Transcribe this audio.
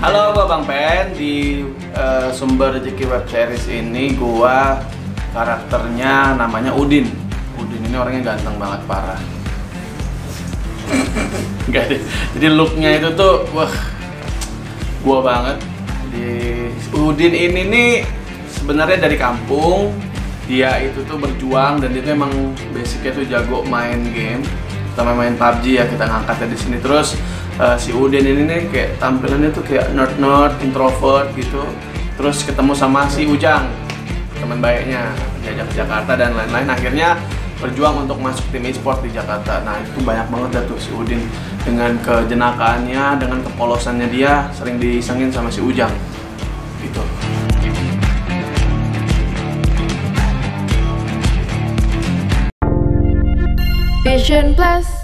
Halo, gua Bang Pen di uh, Sumber Rezeki Web Series ini gua karakternya namanya Udin. Udin ini orangnya ganteng banget parah. Enggak deh. Jadi looknya itu tuh wah gua banget. Di Udin ini nih sebenarnya dari kampung. Dia itu tuh berjuang dan dia tuh emang basicnya tuh jago main game. Kita main PUBG ya kita ngangkatnya di sini. Terus uh, si Udin ini nih kayak tampilannya tuh kayak nerd nerd introvert gitu. Terus ketemu sama si Ujang teman baiknya diajak ke Jakarta dan lain-lain. Akhirnya berjuang untuk masuk tim e-sport di Jakarta. Nah itu banyak banget dah tuh si Udin. Dengan kejenakaannya dengan kepolosannya dia sering disengin sama si Ujang. Gitu Vision Plus